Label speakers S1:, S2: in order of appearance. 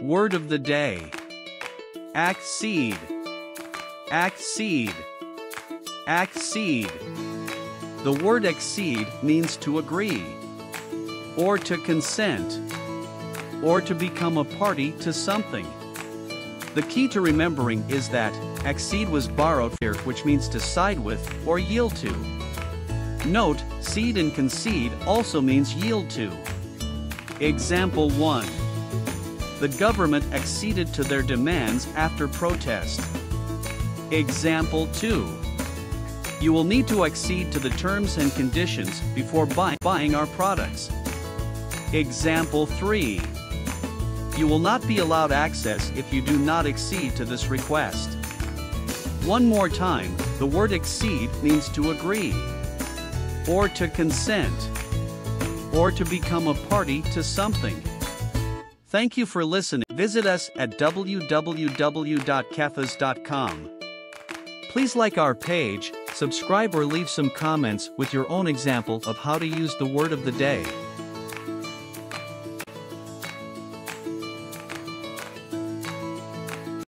S1: Word of the day. Accede. Accede. Accede. The word accede means to agree, or to consent, or to become a party to something. The key to remembering is that accede was borrowed here, which means to side with or yield to. Note, cede and concede also means yield to. Example 1. The government acceded to their demands after protest. Example 2. You will need to accede to the terms and conditions before buy- buying our products. Example 3. You will not be allowed access if you do not accede to this request. One more time, the word accede means to agree, or to consent, or to become a party to something. Thank you for listening. Visit us at www.qefas.com. Please like our page, subscribe or leave some comments with your own example of how to use the word of the day.